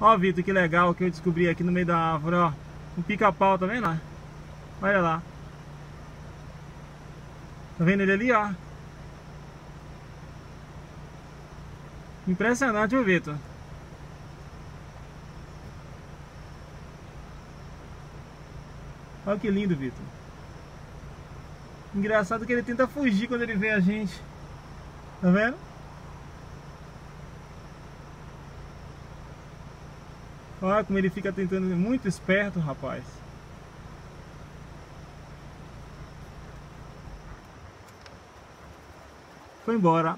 Ó, Vitor, que legal que eu descobri aqui no meio da árvore, ó. Um pica-pau, tá vendo? Olha lá. Tá vendo ele ali, ó? Impressionante, o Vitor. Olha que lindo, Vitor. Engraçado que ele tenta fugir quando ele vê a gente. Tá vendo? Olha como ele fica tentando, muito esperto, rapaz. Foi embora.